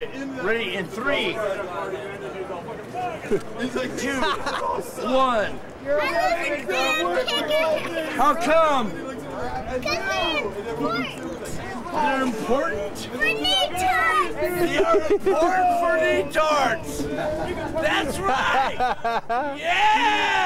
Ready in three, two, one. How come? They're important. They are important for Netarts. That's right. Yeah.